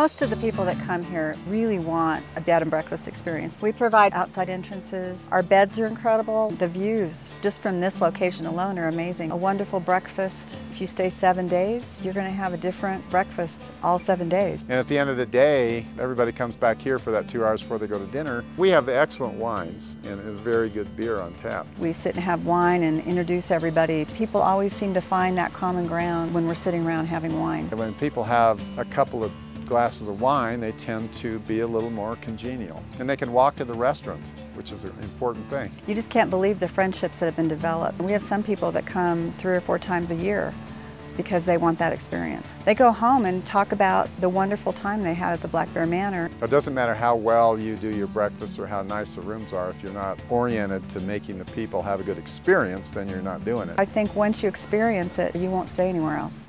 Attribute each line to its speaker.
Speaker 1: Most of the people that come here really want a bed and breakfast experience. We provide outside entrances. Our beds are incredible. The views just from this location alone are amazing. A wonderful breakfast. If you stay seven days, you're going to have a different breakfast all seven days.
Speaker 2: And at the end of the day, everybody comes back here for that two hours before they go to dinner. We have excellent wines and a very good beer on tap.
Speaker 1: We sit and have wine and introduce everybody. People always seem to find that common ground when we're sitting around having wine.
Speaker 2: And when people have a couple of glasses of wine, they tend to be a little more congenial. And they can walk to the restaurant, which is an important thing.
Speaker 1: You just can't believe the friendships that have been developed. We have some people that come three or four times a year because they want that experience. They go home and talk about the wonderful time they had at the Black Bear Manor.
Speaker 2: It doesn't matter how well you do your breakfast or how nice the rooms are, if you're not oriented to making the people have a good experience, then you're not doing it.
Speaker 1: I think once you experience it, you won't stay anywhere else.